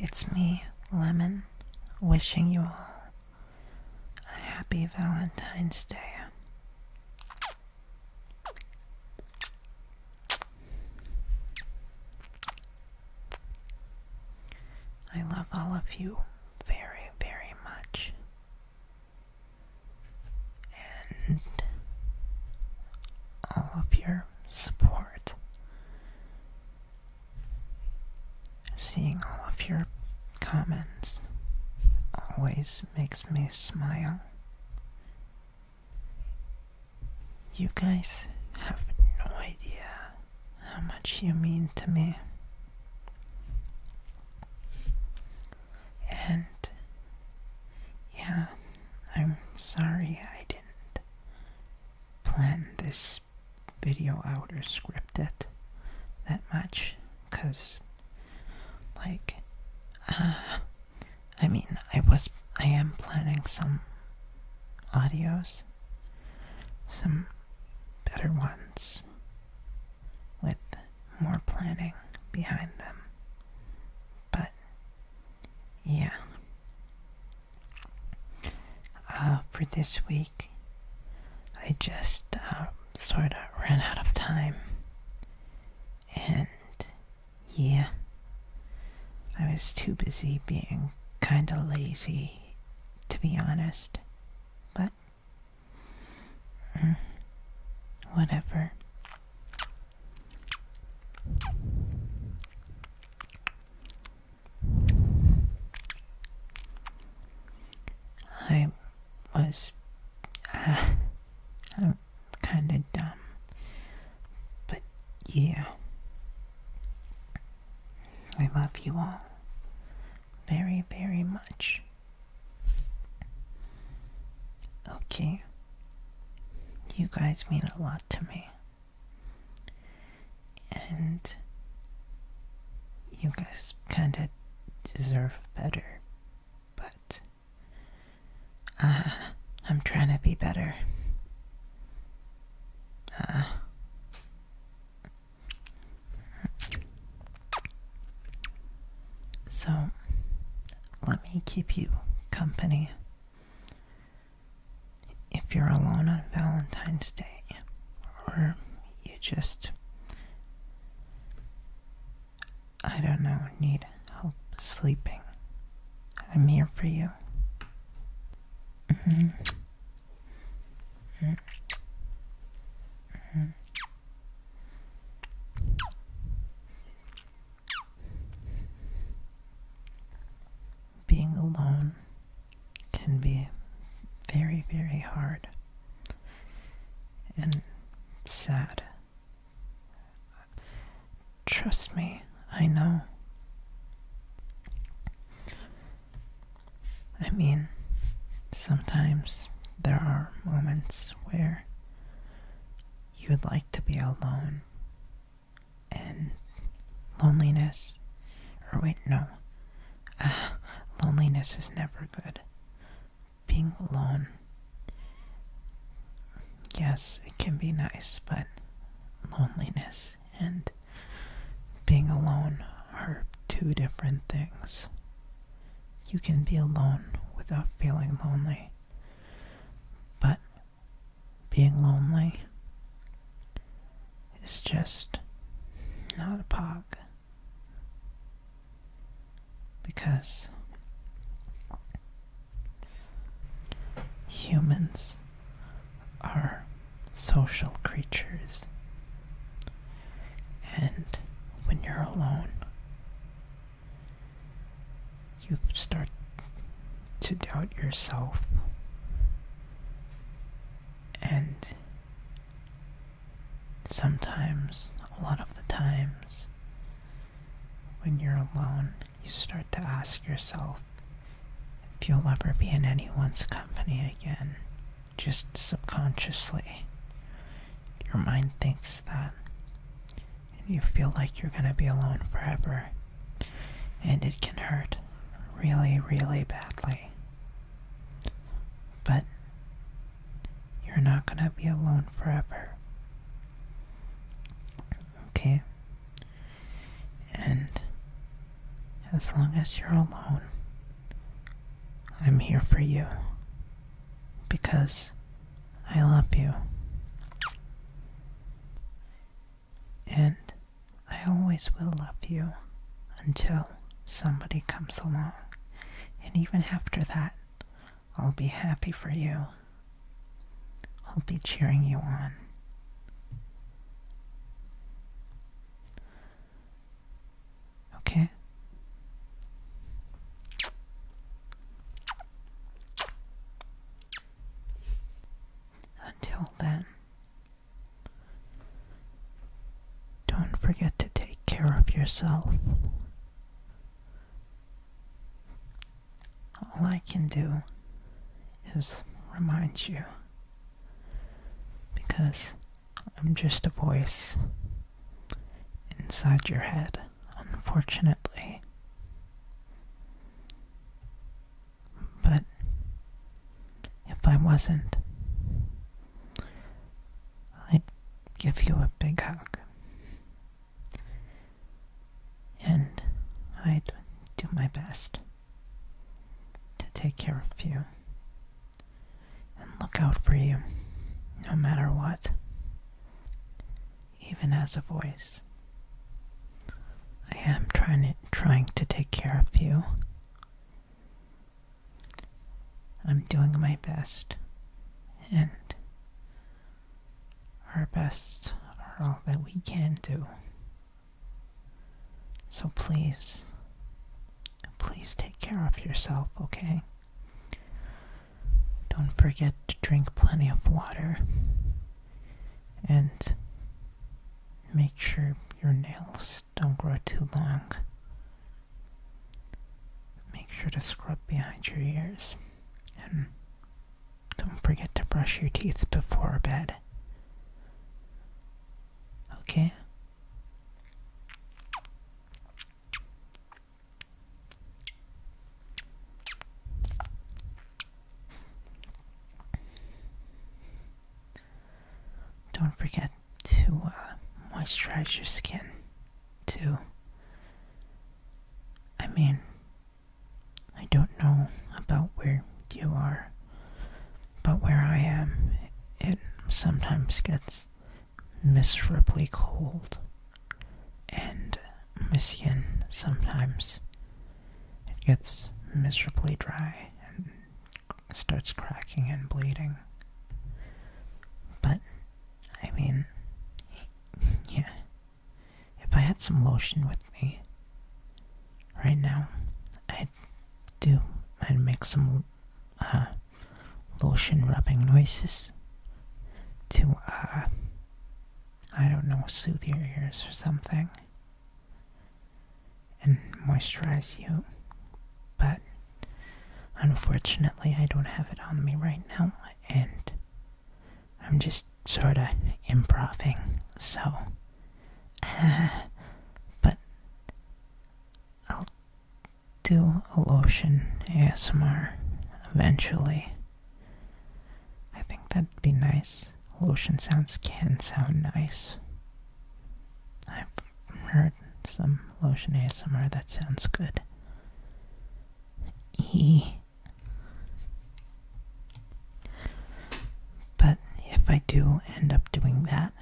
It's me, Lemon, wishing you all a happy Valentine's Day. I love all of you very, very much. And all of your support. Seeing all of your comments always makes me smile. You guys have no idea how much you mean to me. And yeah, I'm sorry I didn't plan this video out or script it that much because like uh, I mean I was I am planning some audios some better ones with more planning behind them but yeah uh, for this week I just uh, sort of ran out of time. And yeah, I was too busy being kind of lazy, to be honest. But, mm, whatever. I was. Uh, I'm kind of dumb. But yeah. I love you all very, very much. Okay. You guys mean a lot to me. And you guys kind of deserve better. But uh, be better. Uh, so, let me keep you company. If you're alone on Valentine's Day, or you just, I don't know, need help sleeping, I'm here for you. Mm-hmm. Mm-hmm. Being alone can be very, very hard and sad. Trust me, I know. I mean, sometimes there are moments where you would like to be alone and loneliness. Or wait no. Uh, loneliness is never good. Being alone. Yes it can be nice but loneliness and being alone are two different things. You can be alone without feeling lonely but being lonely is just not a pog. Because humans are social creatures. And when you're alone, you start to doubt yourself and sometimes, a lot of the times, when you're alone, you start to ask yourself if you'll ever be in anyone's company again, just subconsciously. Your mind thinks that, and you feel like you're gonna be alone forever, and it can hurt really, really badly. But you're not gonna be alone forever. And As long as you're alone, I'm here for you. Because I love you. And I always will love you until somebody comes along. And even after that, I'll be happy for you. I'll be cheering you on. Okay? Until then, don't forget to take care of yourself. All I can do is remind you because I'm just a voice inside your head, unfortunately. But if I wasn't, I'd give you a big hug. And I'd do my best to take care of you and look out for you no matter what, even as a voice. I am trying to, trying to take care of you. I'm doing my best, and our bests are all that we can do. So please, please take care of yourself, okay? Don't forget to drink plenty of water and make sure your nails don't grow too long. Make sure to scrub behind your ears and don't forget to brush your teeth before bed. Okay? Don't forget to uh, your skin, too. I mean, I don't know about where you are, but where I am, it sometimes gets miserably cold, and my skin sometimes it gets miserably dry and starts cracking and bleeding. But I mean, yeah. If I had some lotion with me right now, I'd do, I'd make some uh, lotion rubbing noises to, uh, I don't know, soothe your ears or something and moisturize you. But unfortunately, I don't have it on me right now, and I'm just sort of improving, so. Uh, but I'll do a lotion ASMR eventually. I think that'd be nice. Lotion sounds can sound nice. I've heard some lotion ASMR that sounds good. E. But if I do end up doing that,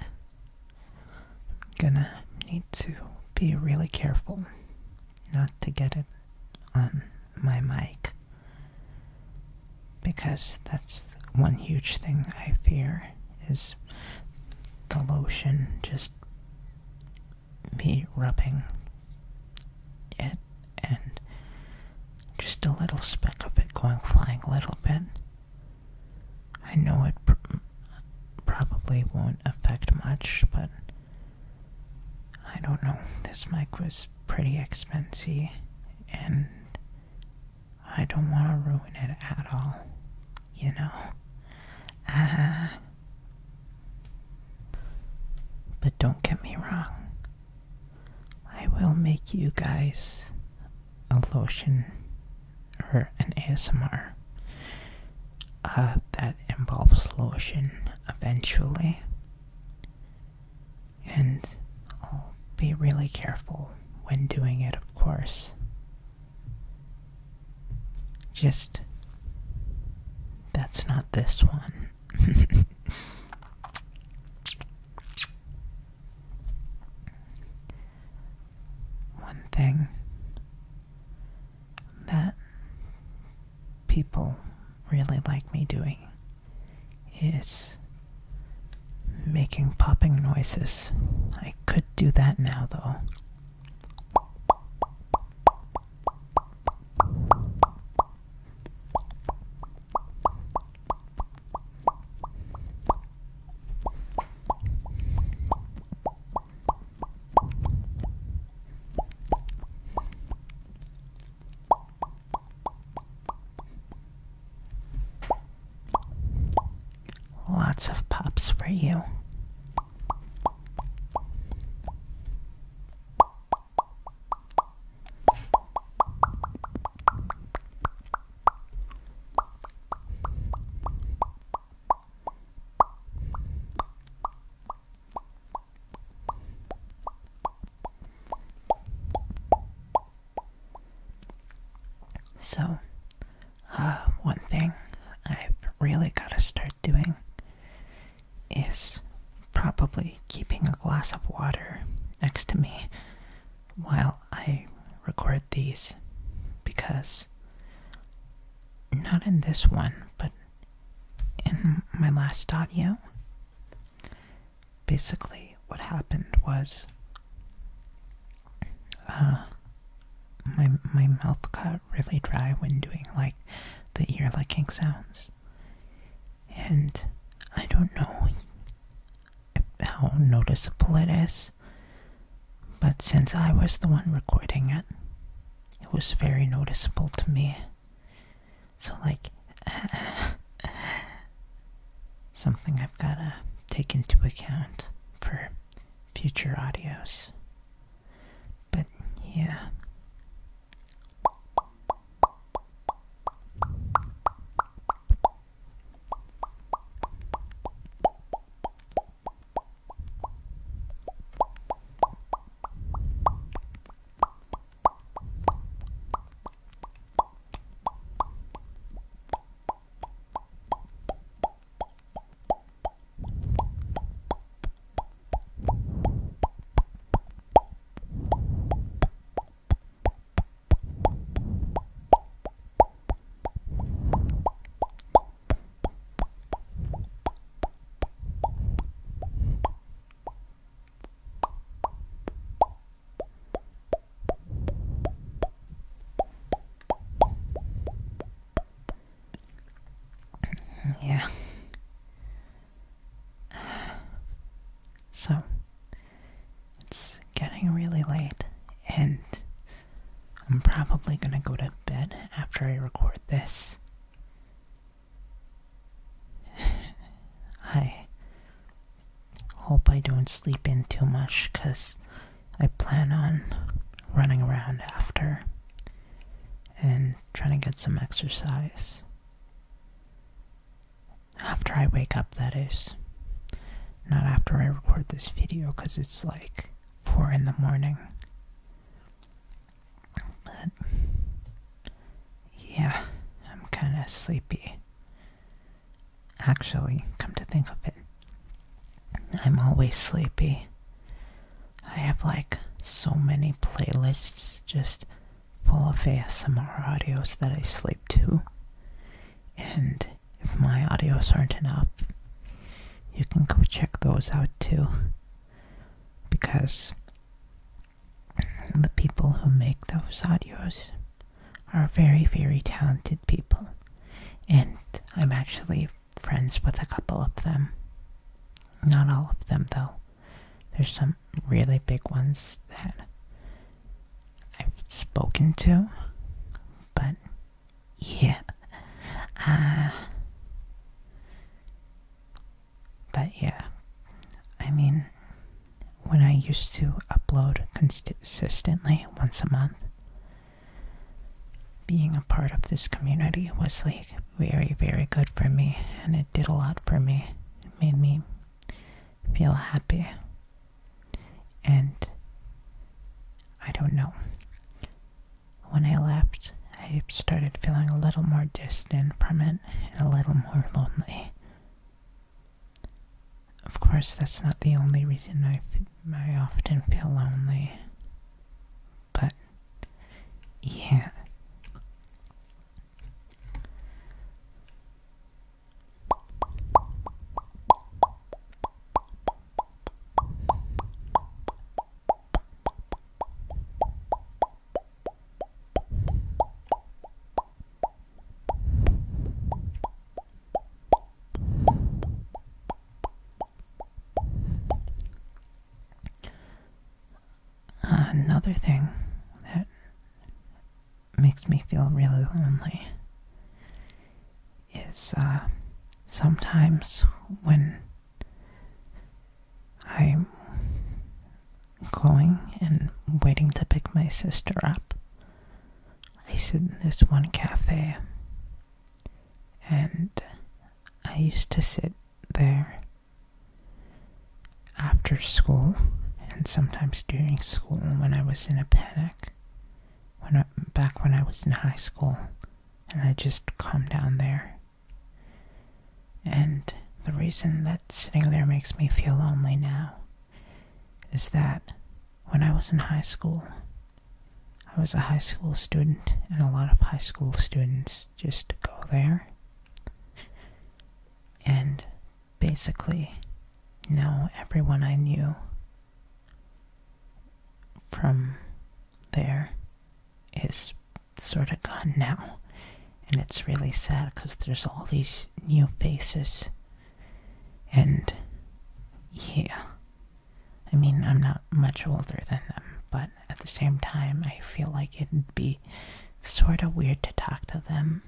I'm gonna need to be really careful not to get it on my mic. Because that's one huge thing I fear is the lotion just me rubbing it and just a little speck of it going flying a little bit. I know it pr probably won't affect much, but I don't know. This mic was pretty expensive, and I don't want to ruin it at all, you know? Ah. But don't get me wrong. I will make you guys a lotion or an ASMR uh, that involves lotion eventually. And I'll be really careful when doing it, of course. Just. That's not this one. one thing that people really like me doing is making popping noises. I could do that now though. Lots of pops for you. So, uh, one thing I've really got to start doing is probably keeping a glass of water next to me while I record these because not in this one, but in my last audio, basically what happened was uh, my my mouth got really dry when doing like the ear licking sounds, and I don't know how noticeable it is, but since I was the one recording it, it was very noticeable to me. So like something I've gotta take into account for future audios. But yeah. So, it's getting really late, and I'm probably gonna go to bed after I record this. I hope I don't sleep in too much because I plan on running around after and trying to get some exercise. After I wake up, that is. Not after I record this video because it's like 4 in the morning. But, yeah, Of sleepy. Actually, come to think of it, I'm always sleepy. I have like so many playlists just full of ASMR audios that I sleep to. And if my audios aren't enough, you can go check those out too. Because the people who make those audios are very, very talented people. And I'm actually friends with a couple of them. Not all of them, though. There's some really big ones that I've spoken to, but yeah. Uh, but yeah, I mean, when I used to upload consistently once a month, being a part of this community was like very, very good for me, and it did a lot for me. It made me feel happy. And I don't know. When I left, I started feeling a little more distant from it and a little more lonely. Of course, that's not the only reason I, I often feel lonely. But, yeah. another thing that makes me feel really lonely is uh, when I'm going and waiting to pick my sister up, I sit in this one cafe and I used to sit there after school and sometimes during school when I was in a panic. When I, back when I was in high school, and I just calm down there. And the reason that sitting there makes me feel lonely now is that when I was in high school, I was a high school student, and a lot of high school students just go there and basically know everyone I knew from there is sort of gone now. And it's really sad because there's all these new faces. And yeah. I mean, I'm not much older than them, but at the same time, I feel like it'd be sort of weird to talk to them.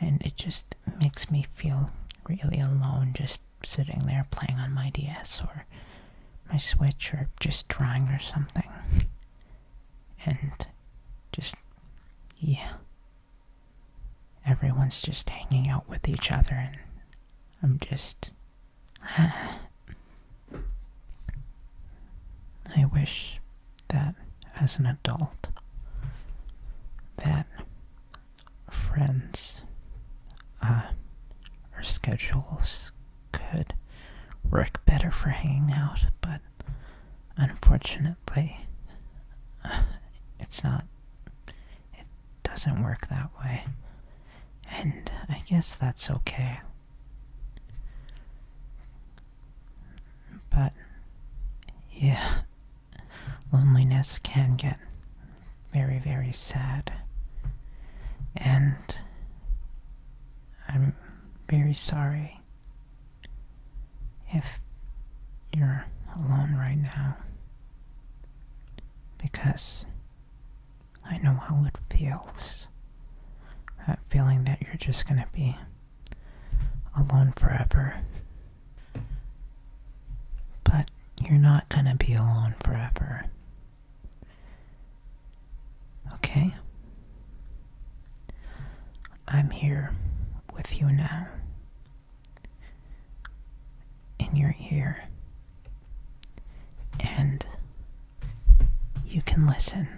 And it just makes me feel really alone just sitting there playing on my DS or my Switch or just drawing or something. And just, yeah. Everyone's just hanging out with each other, and I'm just. I wish that as an adult, that friends, uh, or schedules could work better for hanging out, but unfortunately, it's not. It doesn't work that way. And I guess that's okay. But, yeah, loneliness can get very, very sad. And I'm very sorry if you're alone right now because I know how it feels. That feeling that you're just gonna be alone forever. But you're not gonna be alone forever. Okay? I'm here with you now in your ear. And you can listen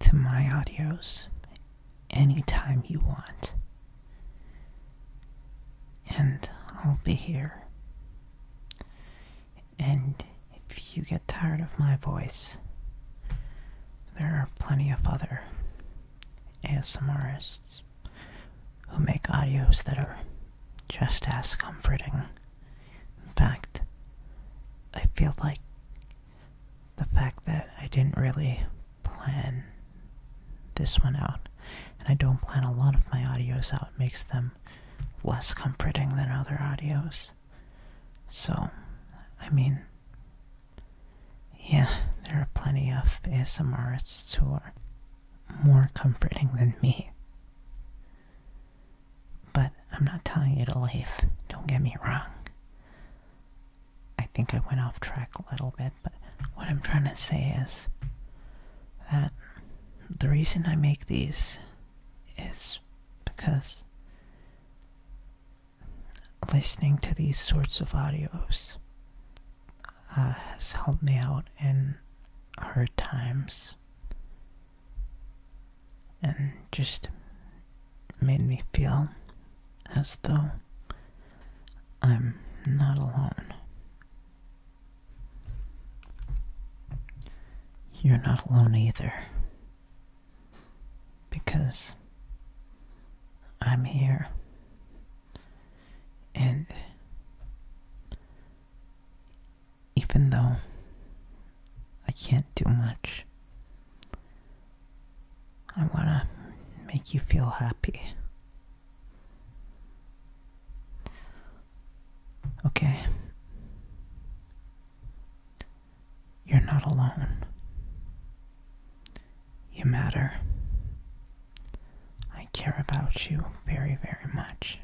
to my audios anytime you want. And I'll be here. And if you get tired of my voice, there are plenty of other ASMRists who make audios that are just as comforting In fact, I feel like the fact that I didn't really plan this one out, and I don't plan a lot of my audios out, makes them less comforting than other audios. So, I mean, yeah, there are plenty of ASMRists who are more comforting than me. But I'm not telling you to leave, don't get me wrong I think I went off track a little bit, but what I'm trying to say is that the reason I make these is because listening to these sorts of audios uh, has helped me out in hard times. and just made me feel as though I'm not alone. You're not alone either. Because I'm here. And even though I can't do much, I want to make you feel happy. Okay. You're not alone. You matter. I care about you very, very much.